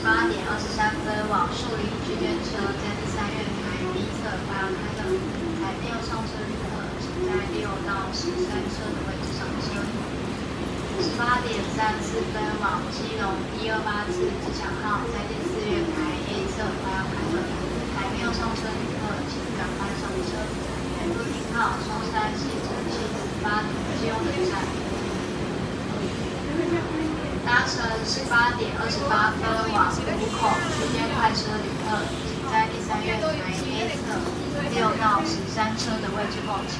八点二十三分往树林区间车在第三月台 B 侧快要开的，还没有上车旅客，请在六到十三车的位置上车。十八点三十四分往基隆一二八次自强号在第四月台 A 侧快要开的，还没有上车旅客，请赶快上车。北部停靠松山西城西子八基隆的站。搭乘十八点二十八分往湖口区间快车旅客，请在第三月台 A 侧六到十三车的位置候车。